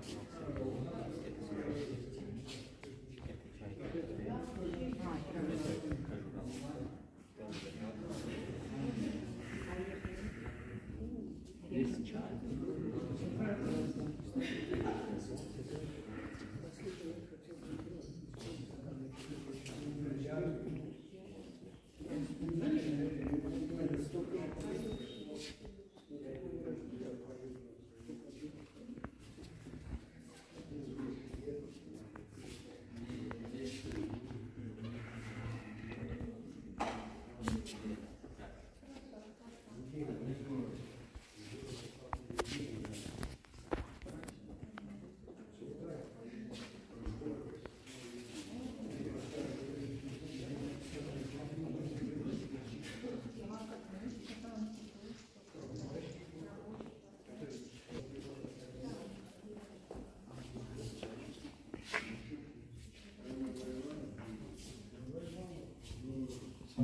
Thank you.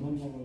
one more.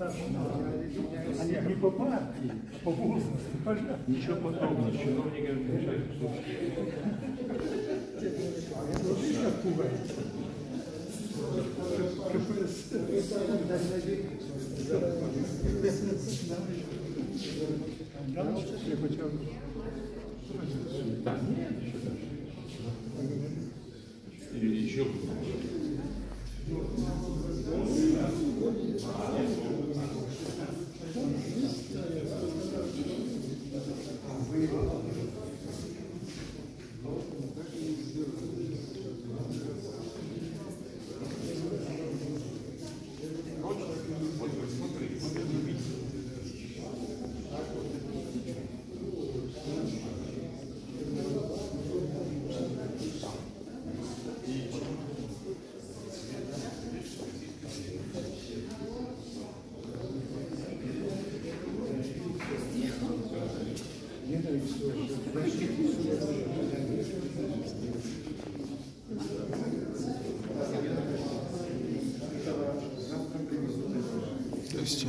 Они не по партии, а по возрасту. Понятно. Ничего подобного, чиновникам не. Вот видишь, как пугает. КПСС. Да, я хотел. Да, нет, еще дальше. Здрасте.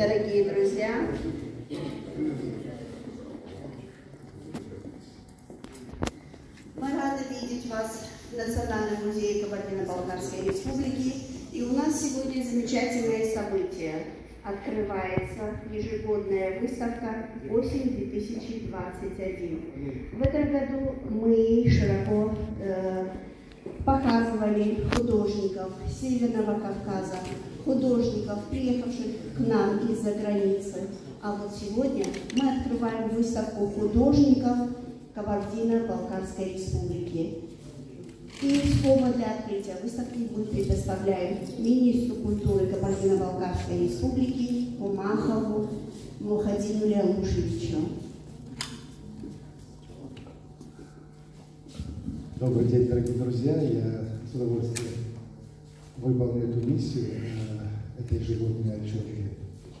Дорогие друзья. Мы рады видеть вас в Национальном музее Кабардино-Балкарской Республики. И у нас сегодня замечательное событие. Открывается ежегодная выставка «Осень 2021». В этом году мы широко э, показывали художников Северного Кавказа, художников, приехавших к нам из-за границы. А вот сегодня мы открываем выставку художников Кабардино-Балкарской республики. И повод для открытия выставки мы предоставляем министру культуры Кабардино-Балкарской республики Умахову Мухадину Леонушевичу. Добрый день, дорогие друзья. Я с удовольствием выполню эту миссию. Э, Это ежегодный отчет,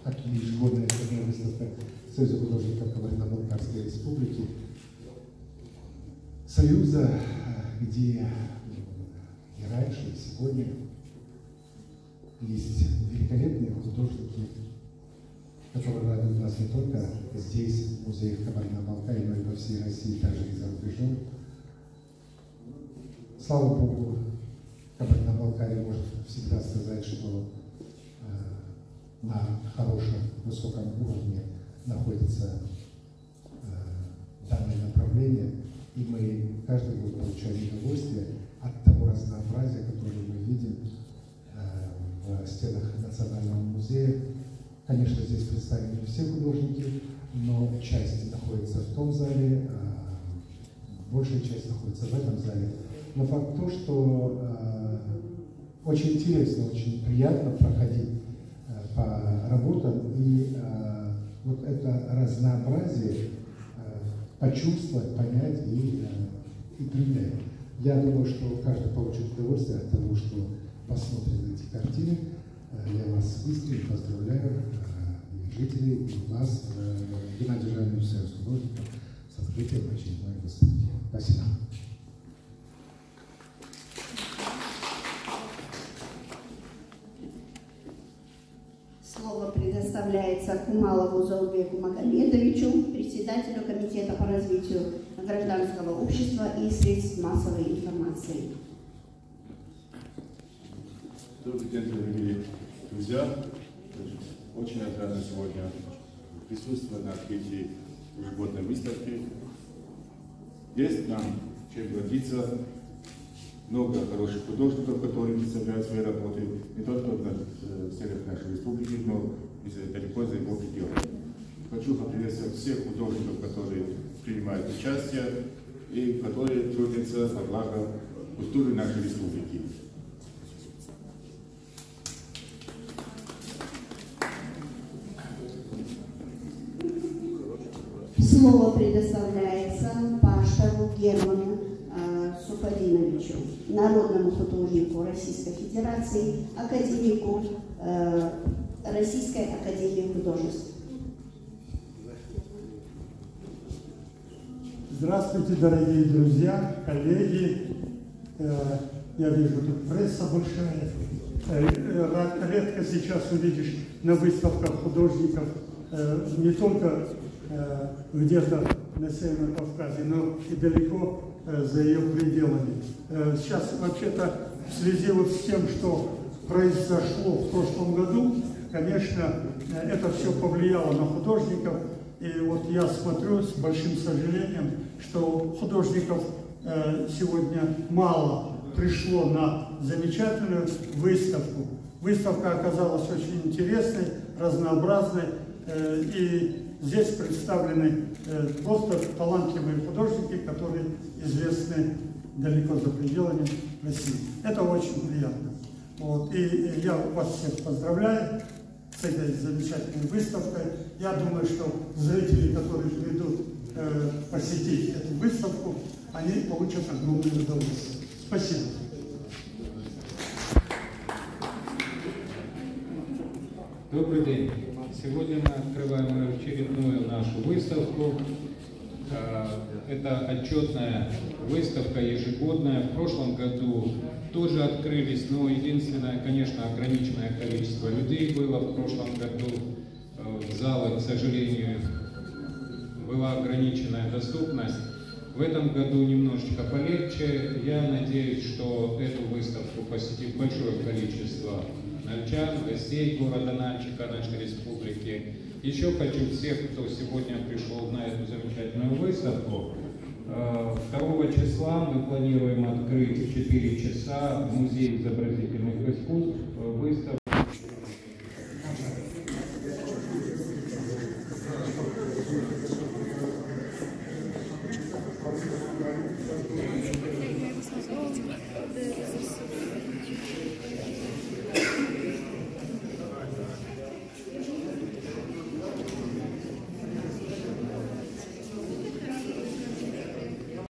как и ежегодная отчетная выставка Союза художников Кабардино-Балкарской республики. Союза, э, где и раньше, и сегодня есть великолепные художники, которые радуют нас не только здесь, в музее Кабардино-Балкарии, но и по всей России, также и за рубежом. Слава Богу, Кабардино-Балкария может всегда сказать, что э, на хорошем, высоком уровне находится э, данное направление, и мы каждый год получаем удовольствие от того разнообразия, которое мы видим э, в стенах Национального музея. Конечно, здесь представлены все художники, но часть находится в том зале, а большая часть находится в этом зале. Но факт то, что э, очень интересно, очень приятно проходить э, по работам и э, вот это разнообразие почувствовать, понять и, э, и принять. Я думаю, что каждый получит удовольствие от того, что посмотрит эти картины. Я вас искренне поздравляю, жителей, и вас, Геннадий Жанович, художников, с открытием очередной выставки. Спасибо. Слово предоставляется Кумалову Заурбеку Магомедовичу, председателю Комитета по развитию гражданского общества и средств массовой информации. Добрый день, дорогие друзья. Очень рад сегодня присутствовать на открытии ежегодной выставки. Есть нам чем гордиться. Много хороших художников, которые представляют свои работы не только в э, целях нашей республики, но и далеко за его пределами. Хочу поприветствовать всех художников, которые принимают участие и которые трудятся во благо культуры нашей республики. Слово предоставляется Пашеву Герману Суховиновичу, народному художнику Российской Федерации, академику э, Российской Академии Художеств. Здравствуйте, дорогие друзья, коллеги. Э, Я вижу, тут пресса большая. Э, Редко сейчас увидишь на выставках художников э, не только где-то на Северном Кавказе, но и далеко за ее пределами. Э, Сейчас вообще-то в связи вот с тем, что произошло в прошлом году, конечно, э, это все повлияло на художников, и вот я смотрю с большим сожалением, что художников э, сегодня мало пришло на замечательную выставку. Выставка оказалась очень интересной, разнообразной, э, и здесь представлены э, просто талантливые художники, которые известны далеко за пределами России. Это очень приятно. Вот. И я вас всех поздравляю с этой замечательной выставкой. Я думаю, что зрители, которые придут э, посетить эту выставку, они получат огромное удовольствие. Спасибо. Добрый день. Сегодня мы открываем очередную нашу выставку. Э, Это отчетная выставка ежегодная. В прошлом году тоже открылись, но единственное, конечно, ограниченное количество людей было в прошлом году. Э, В залы, к сожалению, была ограниченная доступность. В этом году немножечко полегче. Я надеюсь, что эту выставку посетит большое количество нальчан, гостей города Нальчика, нашей республики. Еще хочу всех, кто сегодня пришел на эту замечательную выставку. Э, 2 числа мы планируем открыть в 4 часа музей изобразительных искусств, э, выставку